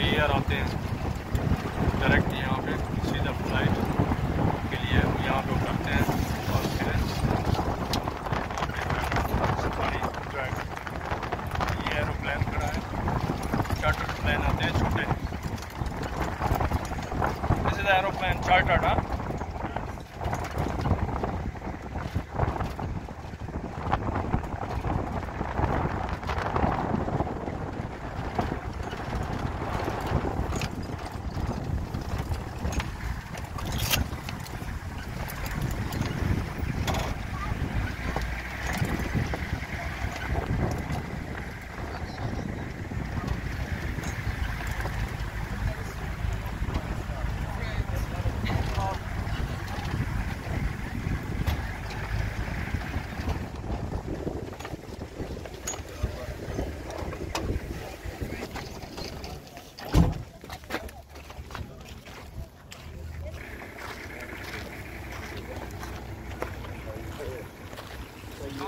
वही यार आते हैं डायरेक्ट यहाँ पे सीधा फ्लाइट के लिए यहाँ पे उतरते हैं और फिर ये एरोप्लान खड़ा है चार्टर्ड प्लान आते हैं छोटे एरोप्लान चार्टर्ड है